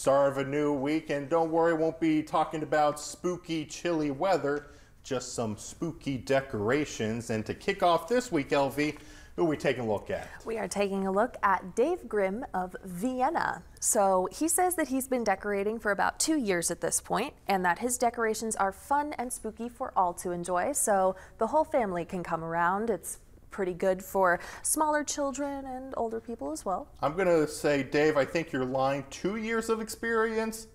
Start of a new week, and don't worry, won't be talking about spooky, chilly weather, just some spooky decorations. And to kick off this week, LV, who are we taking a look at? We are taking a look at Dave Grimm of Vienna. So he says that he's been decorating for about two years at this point, and that his decorations are fun and spooky for all to enjoy. So the whole family can come around. It's pretty good for smaller children and older people as well. I'm going to say, Dave, I think you're lying. Two years of experience?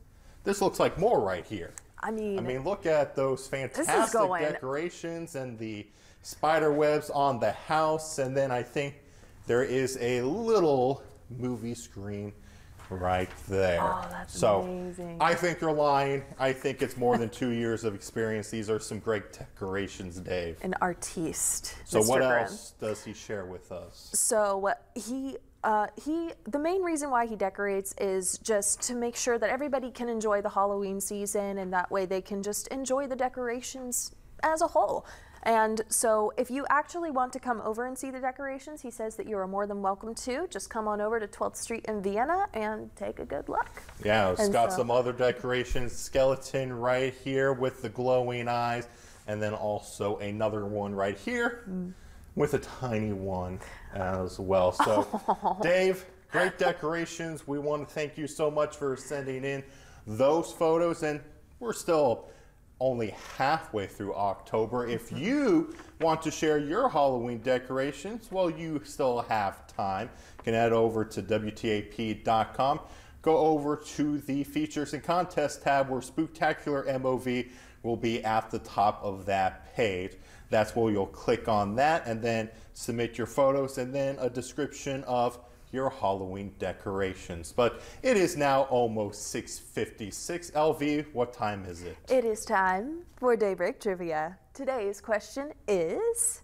This looks like more right here. I mean, I mean, look at those fantastic decorations and the spider webs on the house. And then I think there is a little movie screen right there. Oh, that's so amazing. I think you're lying. I think it's more than two years of experience. These are some great decorations, Dave. an artiste. So Mr. what Grimm. else does he share with us? So he uh, he the main reason why he decorates is just to make sure that everybody can enjoy the Halloween season and that way they can just enjoy the decorations as a whole. And so if you actually want to come over and see the decorations, he says that you are more than welcome to. Just come on over to 12th Street in Vienna and take a good look. Yeah, it's And got so- some other decorations. Skeleton right here with the glowing eyes, and then also another one right here Mm. with a tiny one as well. So, Dave, great decorations. We want to thank you so much for sending in those photos, and we're still only halfway through October. If you want to share your Halloween decorations, well, you still have time. You can head over to WTAP.com. Go over to the features and contest tab where Spooktacular MOV will be at the top of that page. That's where you'll click on that and then submit your photos and then a description of your Halloween decorations. But it is now almost 6:56. LV, what time is it? It is time for Daybreak Trivia. Today's question is